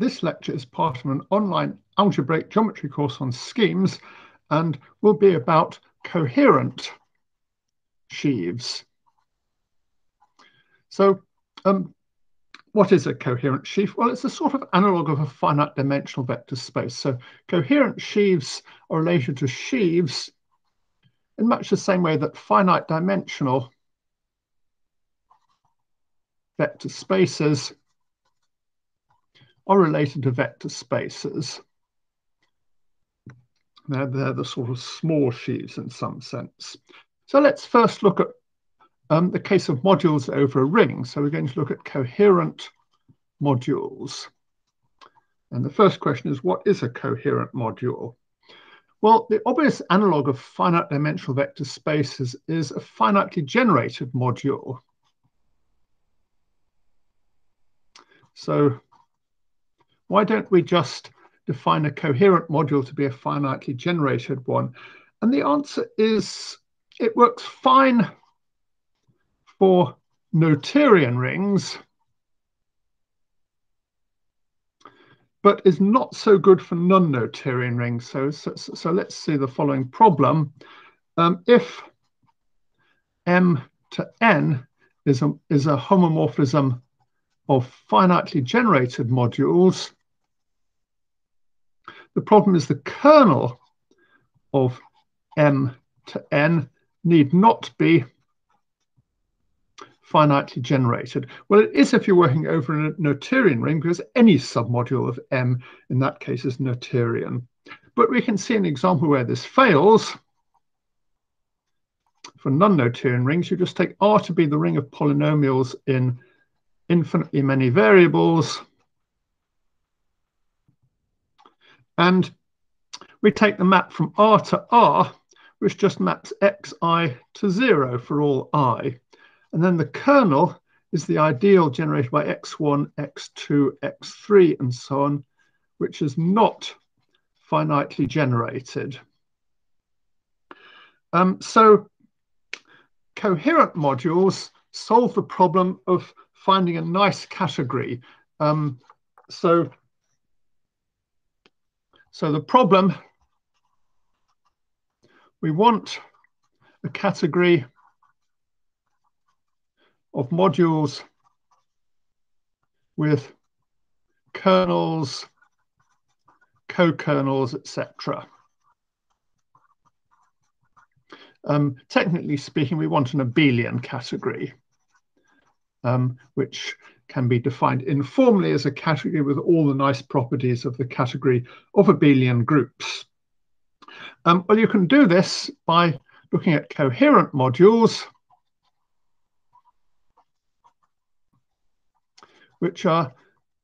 this lecture is part of an online algebraic geometry course on schemes and will be about coherent sheaves. So um, what is a coherent sheaf? Well, it's a sort of analog of a finite dimensional vector space. So coherent sheaves are related to sheaves in much the same way that finite dimensional vector spaces are related to vector spaces. They're, they're the sort of small sheaves in some sense. So let's first look at um, the case of modules over a ring. So we're going to look at coherent modules. And the first question is, what is a coherent module? Well, the obvious analog of finite dimensional vector spaces is a finitely generated module. So why don't we just define a coherent module to be a finitely generated one? And the answer is it works fine for Noetherian rings, but is not so good for non-Noetherian rings. So, so, so, let's see the following problem. Um, if m to n is a, is a homomorphism of finitely generated modules, the problem is the kernel of m to n need not be finitely generated? Well, it is if you're working over a Noetherian ring, because any submodule of M in that case is Noetherian. But we can see an example where this fails. For non-Noetherian rings, you just take R to be the ring of polynomials in infinitely many variables. And we take the map from R to R, which just maps xi to zero for all i. And then the kernel is the ideal generated by x1, x2, x3, and so on, which is not finitely generated. Um, so coherent modules solve the problem of finding a nice category. Um, so, so the problem, we want a category of modules with kernels, co-kernels, etc. Um, technically speaking, we want an abelian category, um, which can be defined informally as a category with all the nice properties of the category of abelian groups. Um, well, you can do this by looking at coherent modules, which are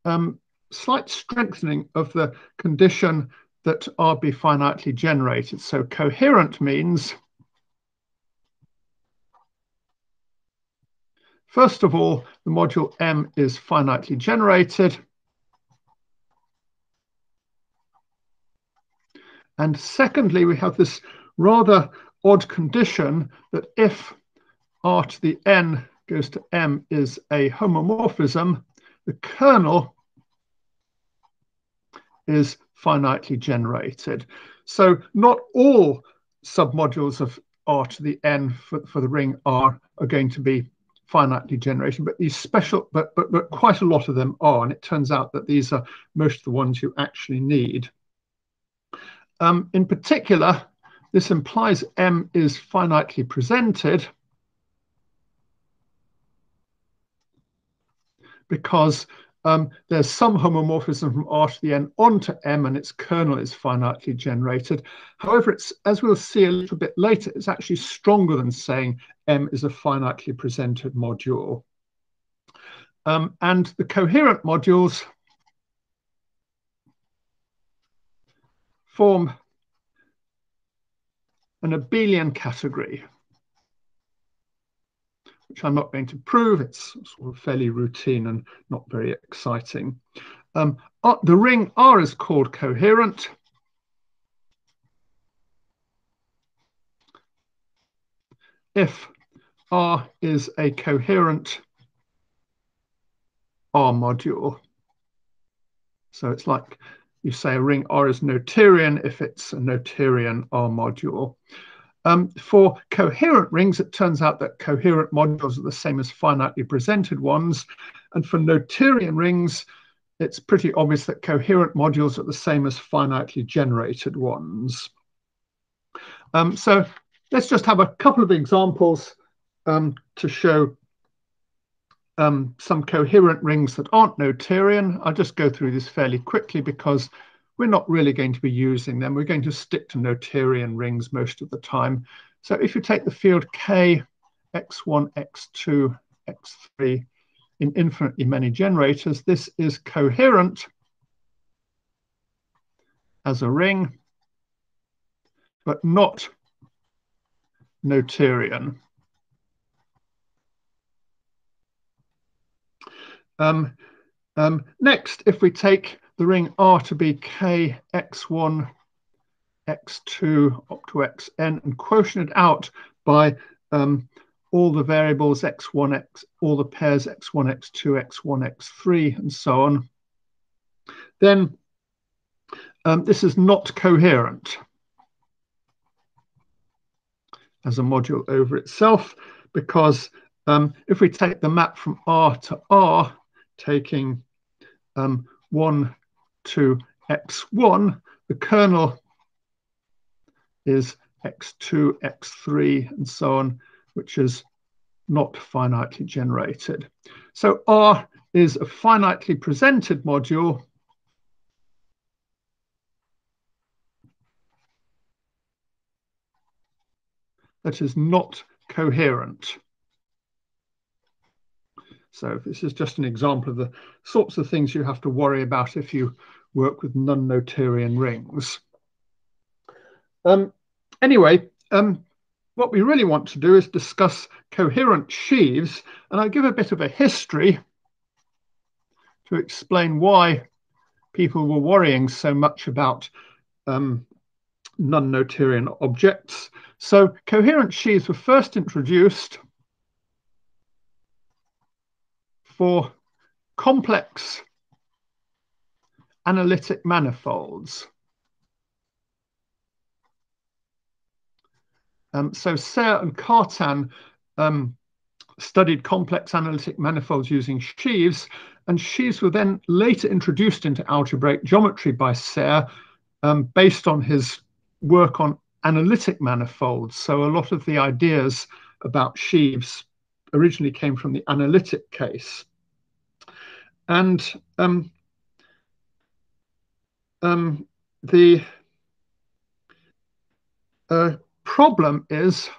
um, slight strengthening of the condition that R be finitely generated. So coherent means, first of all, the module M is finitely generated. And secondly, we have this rather odd condition that if R to the N goes to M is a homomorphism, the kernel is finitely generated. So not all submodules of R to the N for, for the ring R are going to be finitely generated, but these special, but, but, but quite a lot of them are. And it turns out that these are most of the ones you actually need. Um, in particular, this implies M is finitely presented because um, there's some homomorphism from R to the N onto M and its kernel is finitely generated. However, it's as we'll see a little bit later, it's actually stronger than saying M is a finitely presented module. Um, and the coherent modules form an abelian category which I'm not going to prove. It's sort of fairly routine and not very exciting. Um, uh, the ring R is called coherent. If R is a coherent R module. So it's like you say a ring R is noetherian if it's a noetherian R module. Um, for coherent rings, it turns out that coherent modules are the same as finitely presented ones. And for noetherian rings, it's pretty obvious that coherent modules are the same as finitely generated ones. Um, so let's just have a couple of examples um, to show um, some coherent rings that aren't noetherian. I'll just go through this fairly quickly because we're not really going to be using them. We're going to stick to noetherian rings most of the time. So if you take the field K, X1, X2, X3 in infinitely many generators, this is coherent as a ring, but not noetherian. Um, um, next, if we take the ring R to be K x1, x2 up to xn and quotient it out by um, all the variables x1, x, all the pairs x1, x2, x1, x3, and so on, then um, this is not coherent as a module over itself because um, if we take the map from R to R, taking um, 1 to x1, the kernel is x2, x3, and so on, which is not finitely generated. So R is a finitely presented module that is not coherent. So this is just an example of the sorts of things you have to worry about if you work with non-noetherian rings. Um, anyway, um, what we really want to do is discuss coherent sheaves, and I'll give a bit of a history to explain why people were worrying so much about um, non-noetherian objects. So coherent sheaves were first introduced for complex analytic manifolds. Um, so Serre and Cartan um, studied complex analytic manifolds using sheaves, and sheaves were then later introduced into algebraic geometry by Serre um, based on his work on analytic manifolds. So a lot of the ideas about sheaves originally came from the analytic case. And um, um, the uh, problem is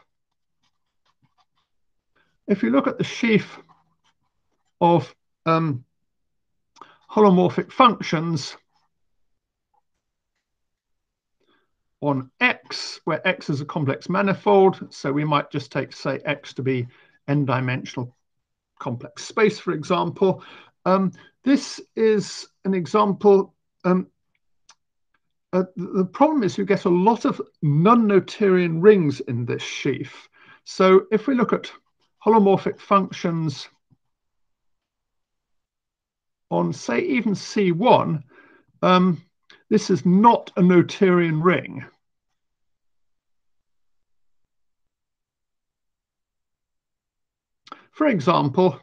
if you look at the sheaf of um, holomorphic functions on X, where X is a complex manifold, so we might just take, say, X to be n-dimensional complex space, for example. Um, this is an example. Um, uh, the problem is you get a lot of non-noetherian rings in this sheaf. So if we look at holomorphic functions on, say, even C1, um, this is not a noetherian ring. For example,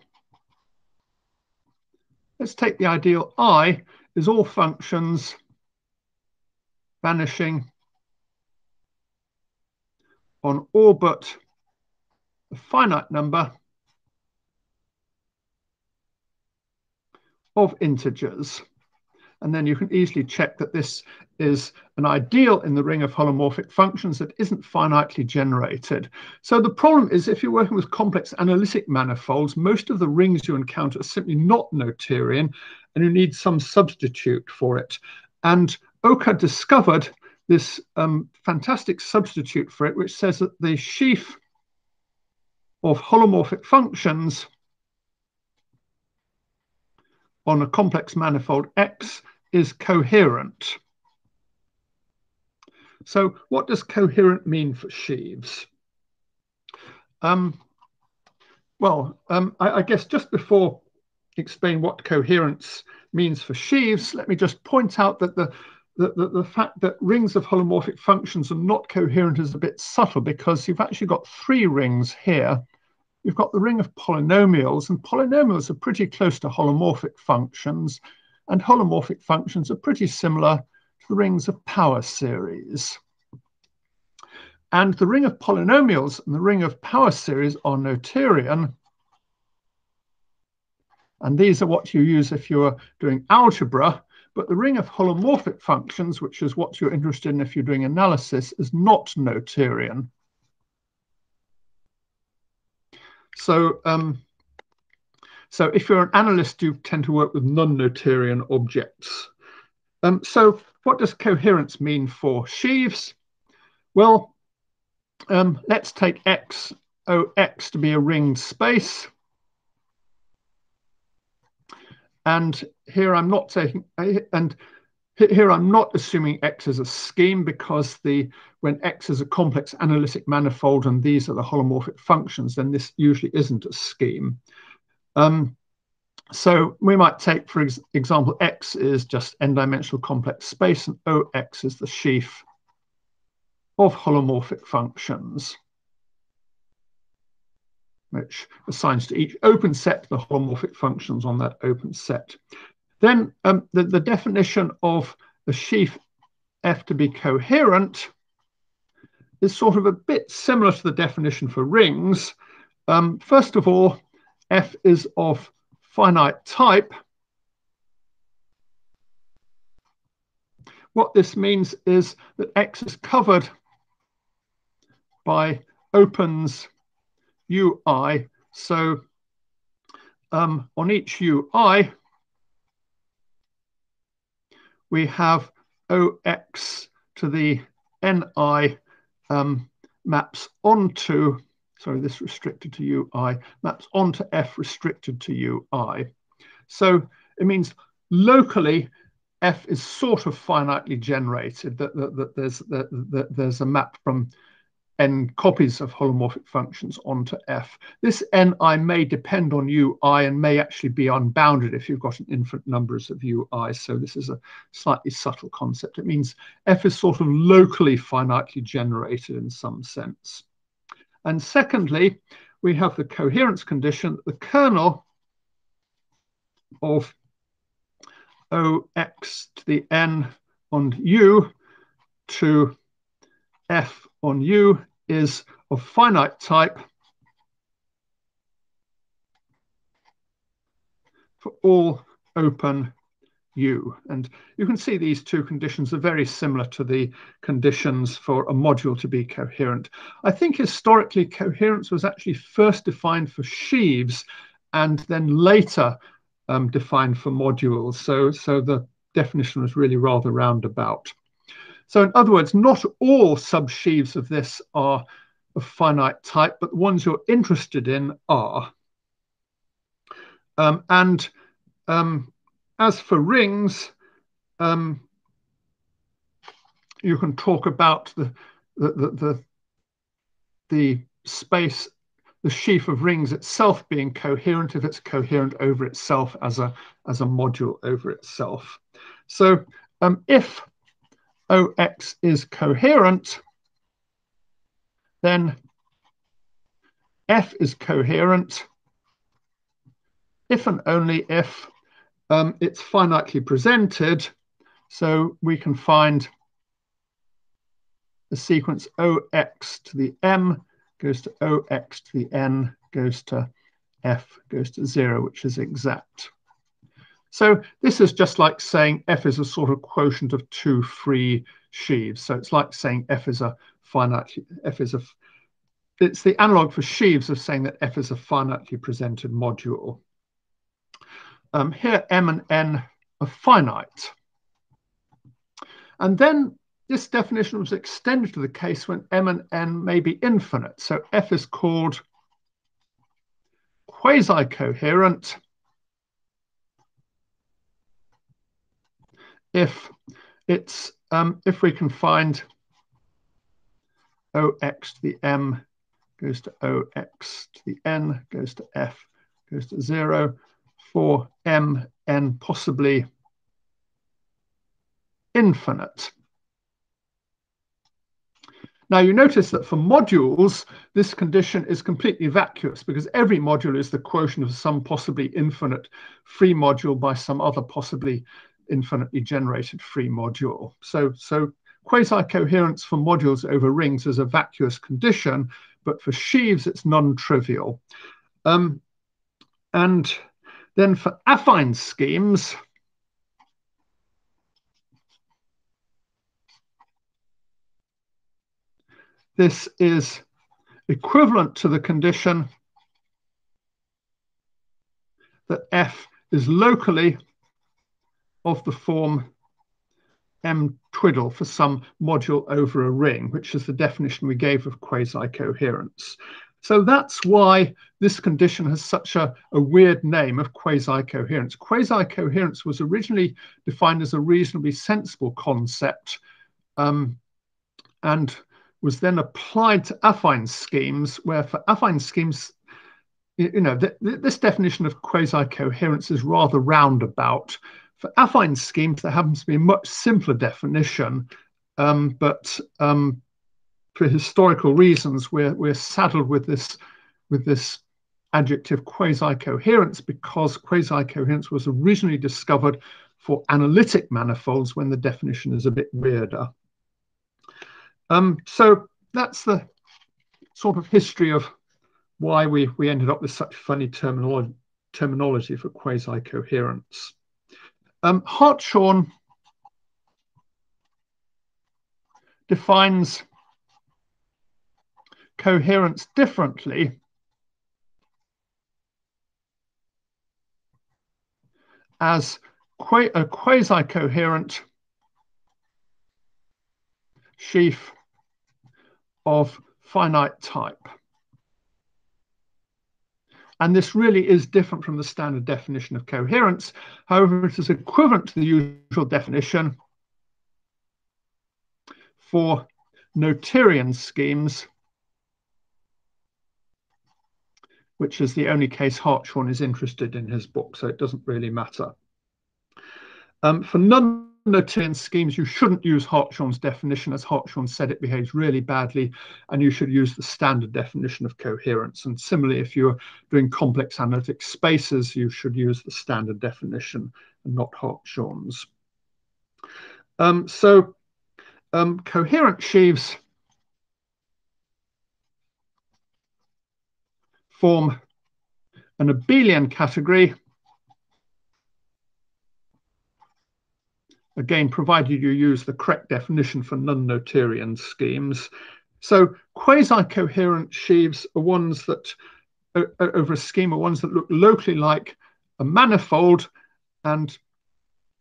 let's take the ideal I is all functions vanishing on all but a finite number of integers. And then you can easily check that this is an ideal in the ring of holomorphic functions that isn't finitely generated. So the problem is if you're working with complex analytic manifolds, most of the rings you encounter are simply not noetherian and you need some substitute for it. And Oka discovered this um, fantastic substitute for it, which says that the sheaf of holomorphic functions on a complex manifold X is coherent. So what does coherent mean for sheaves? Um, well, um, I, I, guess just before explain what coherence means for sheaves, let me just point out that the, the, the, the, fact that rings of holomorphic functions are not coherent is a bit subtle because you've actually got three rings here. You've got the ring of polynomials, and polynomials are pretty close to holomorphic functions, and holomorphic functions are pretty similar to the rings of power series. And the ring of polynomials and the ring of power series are noetherian. And these are what you use if you're doing algebra. But the ring of holomorphic functions, which is what you're interested in if you're doing analysis, is not noetherian. So, um, so if you're an analyst, you tend to work with non-noetherian objects. Um, so what does coherence mean for sheaves? Well, um, let's take X, OX to be a ringed space. And here I'm not taking, and here I'm not assuming X is a scheme because the when X is a complex analytic manifold and these are the holomorphic functions, then this usually isn't a scheme. Um, so we might take, for ex example, X is just n-dimensional complex space and OX is the sheaf of holomorphic functions, which assigns to each open set the holomorphic functions on that open set. Then um, the, the definition of the sheaf F to be coherent is sort of a bit similar to the definition for rings. Um, first of all, F is of finite type. What this means is that X is covered by opens UI. So um, on each UI, we have OX to the NI um, maps onto, sorry, this restricted to UI, maps onto F restricted to UI. So it means locally, F is sort of finitely generated, that, that, that there's, that, that there's a map from n copies of holomorphic functions onto f. This ni may depend on ui and may actually be unbounded if you've got an infinite numbers of ui. So this is a slightly subtle concept. It means f is sort of locally finitely generated in some sense. And secondly, we have the coherence condition that the kernel of ox to the n on u to f on U is of finite type for all open U. And you can see these two conditions are very similar to the conditions for a module to be coherent. I think historically coherence was actually first defined for sheaves and then later um, defined for modules. So, so the definition was really rather roundabout. So in other words, not all subsheaves of this are of finite type, but the ones you're interested in are. Um, and um, as for rings, um, you can talk about the, the, the, the, the space, the sheaf of rings itself being coherent if it's coherent over itself as a, as a module over itself. So um, if OX is coherent, then F is coherent if and only if um, it's finitely presented. So we can find the sequence OX to the M goes to OX to the N goes to F goes to zero, which is exact. So this is just like saying F is a sort of quotient of two free sheaves. So it's like saying F is a finite, F is a, it's the analog for sheaves of saying that F is a finitely presented module. Um, here M and N are finite. And then this definition was extended to the case when M and N may be infinite. So F is called quasi-coherent if it's um, if we can find ox to the m goes to ox to the n goes to f goes to 0 for m n possibly infinite. Now you notice that for modules, this condition is completely vacuous because every module is the quotient of some possibly infinite free module by some other possibly infinitely generated free module. So, so quasi-coherence for modules over rings is a vacuous condition, but for sheaves it's non-trivial. Um, and then for affine schemes, this is equivalent to the condition that F is locally of the form M twiddle for some module over a ring, which is the definition we gave of quasi-coherence. So that's why this condition has such a, a weird name of quasi-coherence. Quasi-coherence was originally defined as a reasonably sensible concept um, and was then applied to affine schemes, where for affine schemes, you know, th th this definition of quasi-coherence is rather roundabout. For affine schemes, there happens to be a much simpler definition, um, but um, for historical reasons, we're we're saddled with this with this adjective quasi-coherence because quasi-coherence was originally discovered for analytic manifolds when the definition is a bit weirder. Um, so that's the sort of history of why we, we ended up with such funny terminology, terminology for quasi-coherence. Um, Hartshorne defines coherence differently as a quasi-coherent sheaf of finite type. And this really is different from the standard definition of coherence. However, it is equivalent to the usual definition for Noetherian schemes, which is the only case Hartshorne is interested in his book, so it doesn't really matter. Um, for non Noetherian schemes, you shouldn't use Hartshorne's definition. As Hartshorne said, it behaves really badly, and you should use the standard definition of coherence. And similarly, if you're doing complex analytic spaces, you should use the standard definition and not Hartshorne's. Um, so um, coherent sheaves form an abelian category again, provided you use the correct definition for non-Noetherian schemes. So quasi-coherent sheaves are ones that, over a scheme, are ones that look locally like a manifold and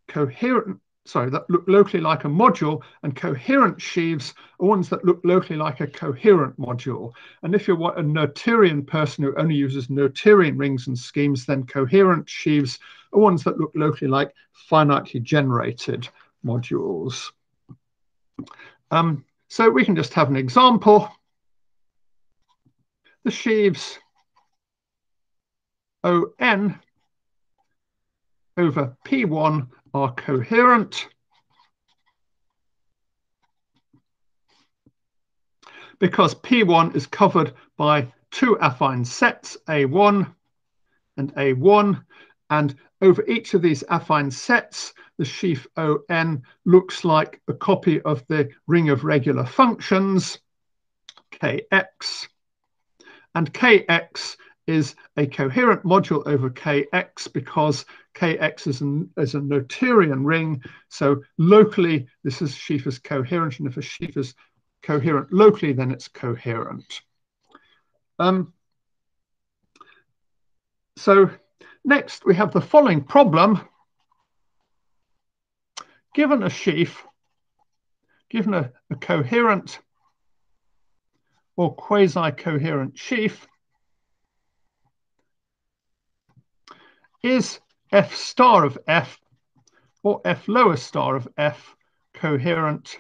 coherent, sorry, that look locally like a module, and coherent sheaves are ones that look locally like a coherent module. And if you're a Noetherian person who only uses Noetherian rings and schemes, then coherent sheaves are ones that look locally like finitely generated modules. Um, so we can just have an example. The sheaves ON over P1 are coherent because P1 is covered by two affine sets, A1 and A1, and over each of these affine sets, the sheaf ON looks like a copy of the ring of regular functions, Kx. And Kx is a coherent module over Kx because Kx is, an, is a Noetherian ring. So locally, this is sheaf is coherent. And if a sheaf is coherent locally, then it's coherent. Um, so next, we have the following problem. Given a sheaf, given a, a coherent or quasi-coherent sheaf, is f star of f or f lower star of f coherent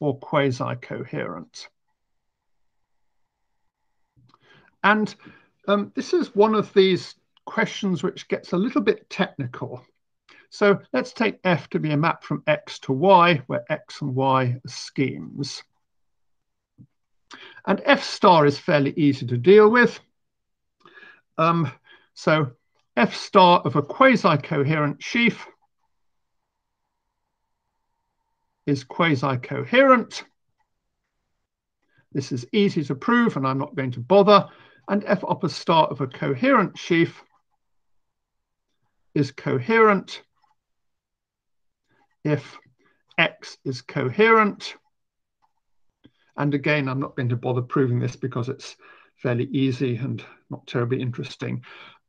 or quasi-coherent. And um, this is one of these questions which gets a little bit technical. So let's take F to be a map from X to Y, where X and Y are schemes. And F star is fairly easy to deal with. Um, so F star of a quasi-coherent sheaf is quasi-coherent. This is easy to prove and I'm not going to bother. And F upper star of a coherent sheaf is coherent if X is coherent. And again, I'm not going to bother proving this because it's fairly easy and not terribly interesting.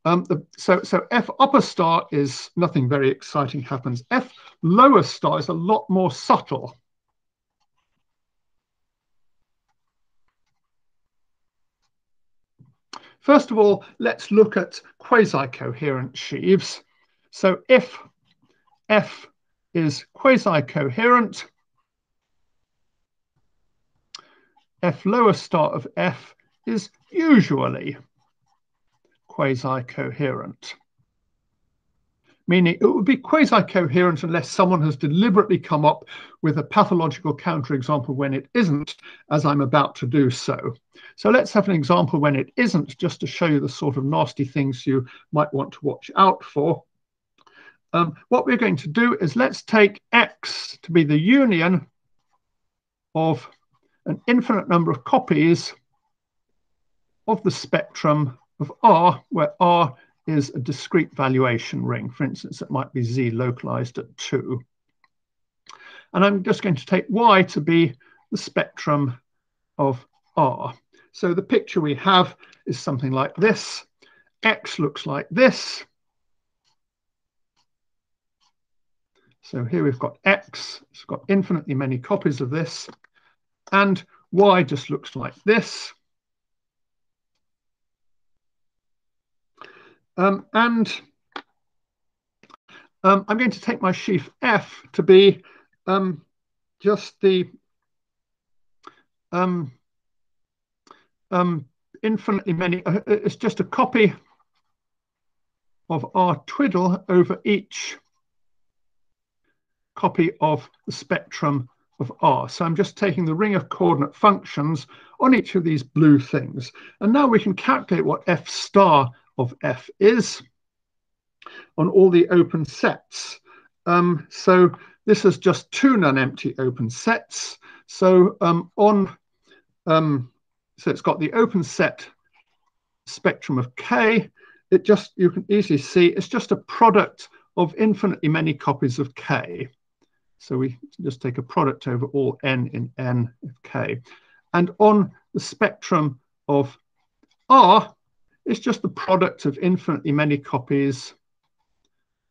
Um, the, so, so F upper star is nothing very exciting happens. F lower star is a lot more subtle. First of all, let's look at quasi-coherent sheaves. So if F is quasi-coherent, F lower star of F is usually quasi-coherent. Meaning it would be quasi-coherent unless someone has deliberately come up with a pathological counterexample when it isn't, as I'm about to do so. So let's have an example when it isn't, just to show you the sort of nasty things you might want to watch out for. Um, what we're going to do is let's take X to be the union of an infinite number of copies of the spectrum of R, where R is a discrete valuation ring. For instance, it might be Z localized at 2. And I'm just going to take Y to be the spectrum of R. So the picture we have is something like this. X looks like this. So here we've got X, it's got infinitely many copies of this, and Y just looks like this. Um, and um, I'm going to take my sheaf F to be um, just the um, um, infinitely many, uh, it's just a copy of R twiddle over each copy of the spectrum of R. So I'm just taking the ring of coordinate functions on each of these blue things. And now we can calculate what F star of F is on all the open sets. Um, so this is just two non-empty open sets. So um, on, um, so it's got the open set spectrum of K. It just, you can easily see, it's just a product of infinitely many copies of K. So we just take a product over all n in n of k. And on the spectrum of R, it's just the product of infinitely many copies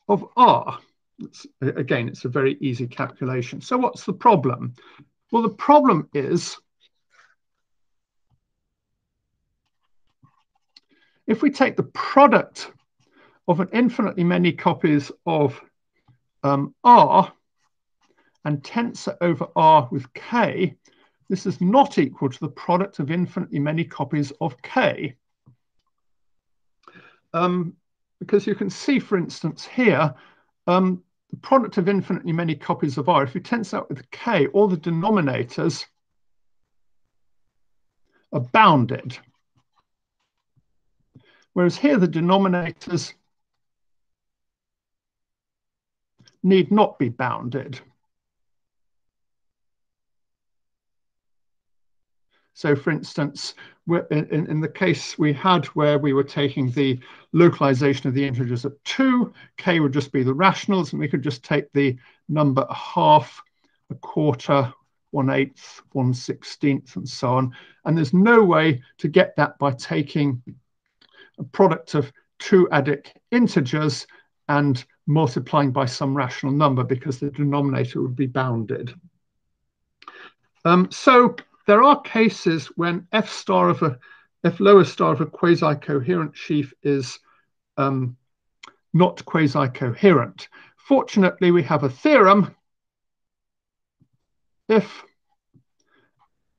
of R. It's, again, it's a very easy calculation. So what's the problem? Well, the problem is if we take the product of an infinitely many copies of um, R, and tensor over R with K, this is not equal to the product of infinitely many copies of K. Um, because you can see, for instance, here, um, the product of infinitely many copies of R, if you tensor out with K, all the denominators are bounded. Whereas here, the denominators need not be bounded. So for instance, in, in, the case we had where we were taking the localization of the integers at two, k would just be the rationals, and we could just take the number a half, a quarter, one eighth, one sixteenth, and so on. And there's no way to get that by taking a product of two adic integers and multiplying by some rational number because the denominator would be bounded. Um, so there are cases when f star of a f lower star of a quasi-coherent sheaf is um, not quasi-coherent. Fortunately, we have a theorem. If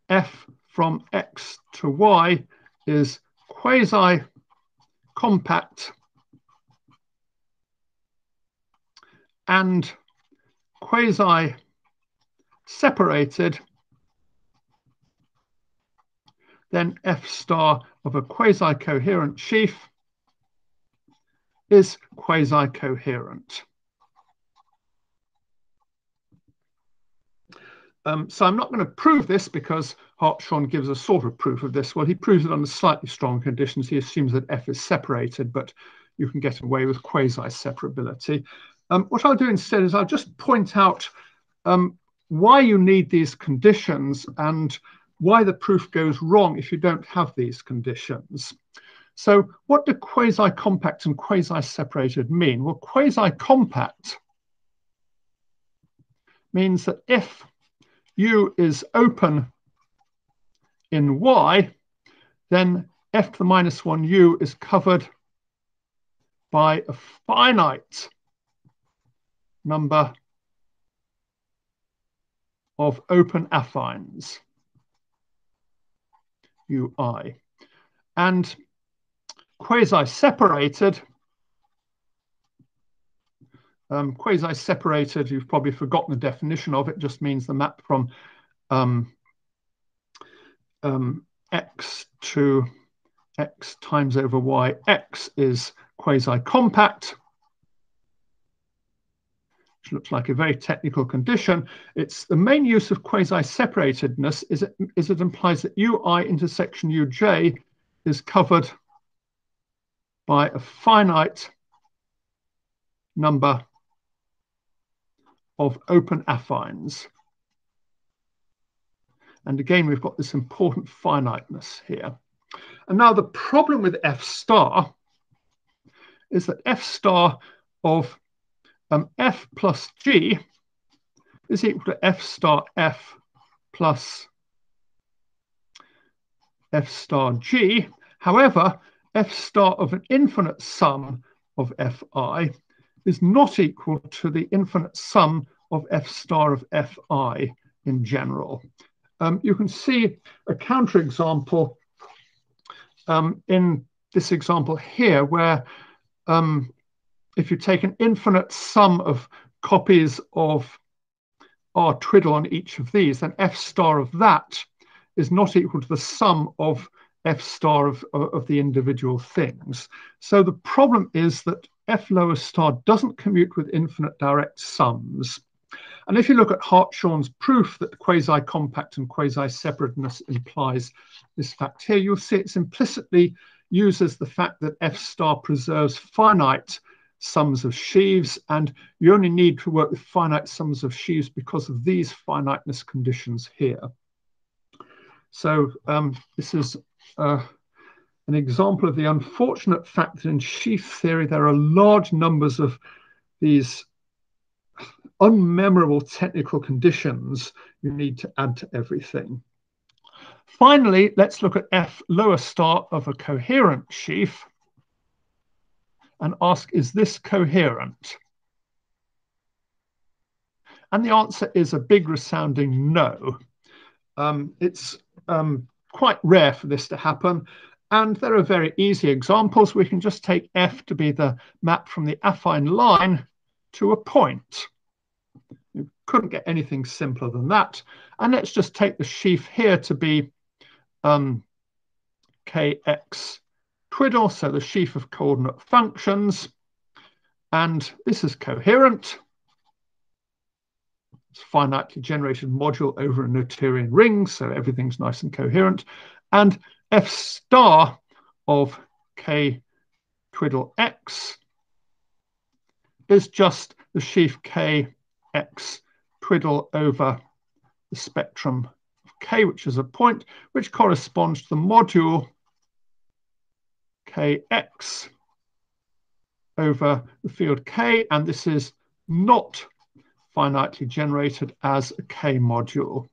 f from x to y is quasi-compact and quasi-separated, then F star of a quasi-coherent sheaf is quasi-coherent. Um, so I'm not going to prove this because Hartshorne gives a sort of proof of this. Well, he proves it under slightly strong conditions. He assumes that F is separated, but you can get away with quasi-separability. Um, what I'll do instead is I'll just point out um, why you need these conditions and why the proof goes wrong if you don't have these conditions. So what do quasi-compact and quasi-separated mean? Well, quasi-compact means that if U is open in Y, then f to the minus 1 u is covered by a finite number of open affines, ui. And quasi-separated, um, quasi-separated, you've probably forgotten the definition of it, just means the map from um, um, x to x times over y. x is quasi-compact, which looks like a very technical condition. It's the main use of quasi-separatedness is it, is it implies that ui intersection uj is covered by a finite number of open affines. And again, we've got this important finiteness here. And now the problem with F star is that F star of um, F plus G is equal to F star F plus F star G. However, F star of an infinite sum of Fi is not equal to the infinite sum of F star of Fi in general. Um, you can see a counterexample um, in this example here, where um, if you take an infinite sum of copies of R twiddle on each of these, then F star of that is not equal to the sum of F star of, of the individual things. So the problem is that F lower star doesn't commute with infinite direct sums. And if you look at Hartshorne's proof that quasi-compact and quasi-separateness implies this fact here, you'll see it's implicitly uses the fact that F star preserves finite sums of sheaves, and you only need to work with finite sums of sheaves because of these finiteness conditions here. So um, this is uh, an example of the unfortunate fact that in sheaf theory there are large numbers of these unmemorable technical conditions you need to add to everything. Finally, let's look at F lower star of a coherent sheaf and ask, is this coherent? And the answer is a big resounding no. Um, it's um, quite rare for this to happen. And there are very easy examples. We can just take F to be the map from the affine line to a point. You couldn't get anything simpler than that. And let's just take the sheaf here to be um, kx twiddle, so the sheaf of coordinate functions. And this is coherent. It's finitely generated module over a Noetherian ring, so everything's nice and coherent. And f star of k twiddle x is just the sheaf k x twiddle over the spectrum of k, which is a point, which corresponds to the module kx over the field k, and this is not finitely generated as a k module.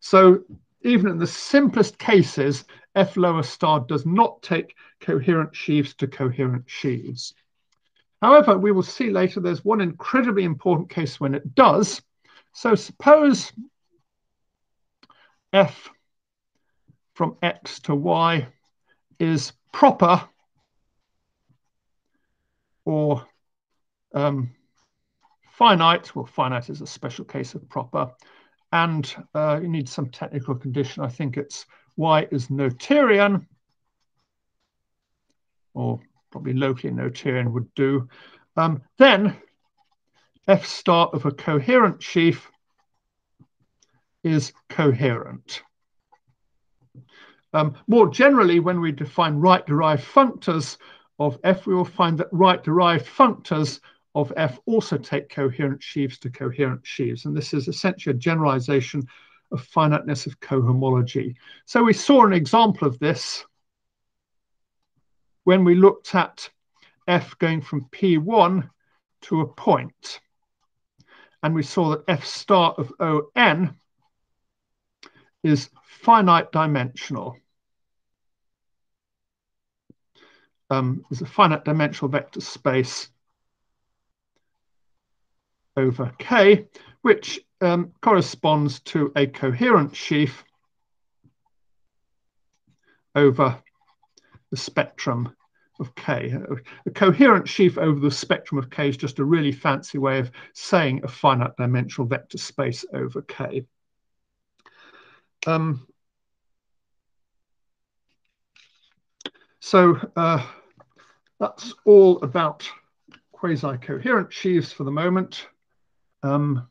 So even in the simplest cases, F lower star does not take coherent sheaves to coherent sheaves. However, we will see later there's one incredibly important case when it does. So suppose f from x to y is proper or um, finite. Well, finite is a special case of proper. And uh, you need some technical condition. I think it's y is Noetherian, or probably locally Noetherian would do. Um, then f star of a coherent sheaf is coherent. Um, more generally, when we define right-derived functors of f, we will find that right-derived functors of f also take coherent sheaves to coherent sheaves. And this is essentially a generalization of finiteness of cohomology. So we saw an example of this when we looked at f going from P1 to a point. And we saw that f star of ON is finite dimensional. Um, is a finite dimensional vector space over K, which um, corresponds to a coherent sheaf over the spectrum of K. A coherent sheaf over the spectrum of K is just a really fancy way of saying a finite dimensional vector space over K. Um, so uh, that's all about quasi-coherent sheaves for the moment. Um,